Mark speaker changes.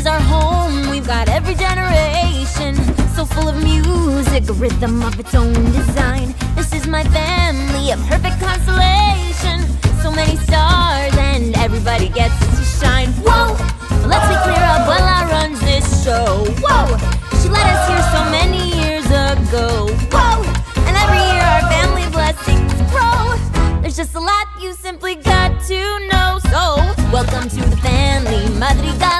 Speaker 1: is our home. We've got every generation so full of music, a rhythm of its own design. This is my family, a perfect constellation. So many stars, and everybody gets to shine. Whoa! Let's be clear, Abuela runs this show. Whoa! She let us here so many years ago. Whoa! And every year our family blessings grow. There's just a lot you simply got to know. So, welcome to the family, Madrigal.